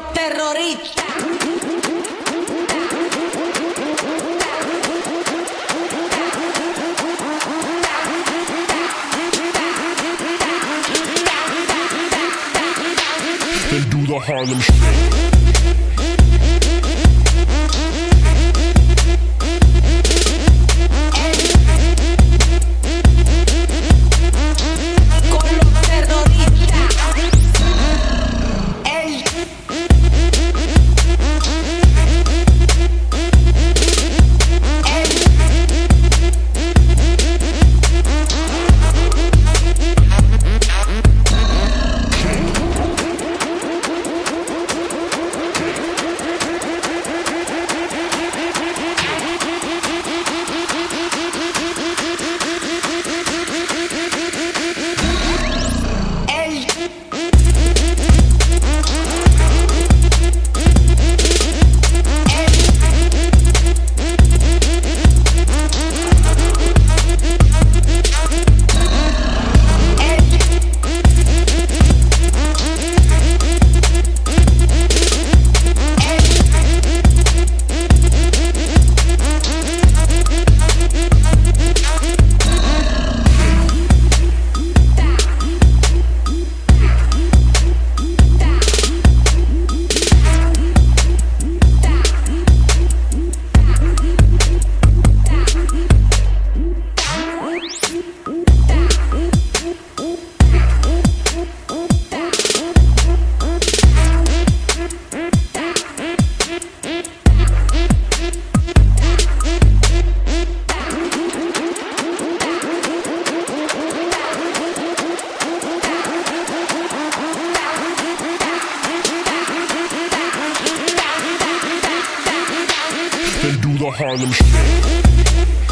terrorista. Do the Harlem Shake. The Harlem Shake.